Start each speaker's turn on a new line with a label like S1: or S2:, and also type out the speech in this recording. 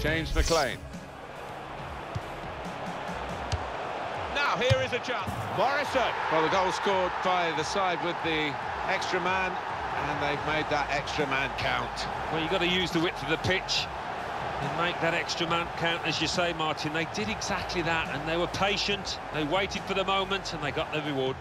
S1: James McClean. Now here is a chance. Morrison. Well, the goal scored by the side with the extra man, and they've made that extra man count.
S2: Well, you've got to use the width of the pitch and make that extra man count, as you say, Martin. They did exactly that, and they were patient. They waited for the moment, and they got the reward.